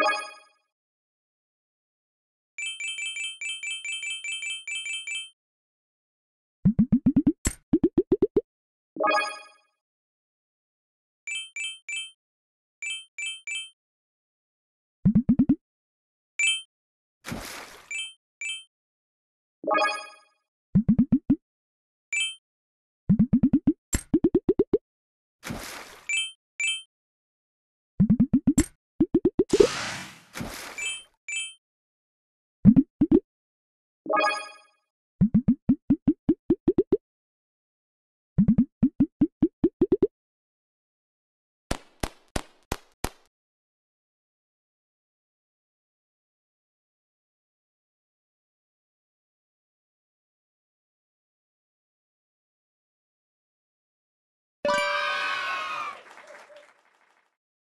you. you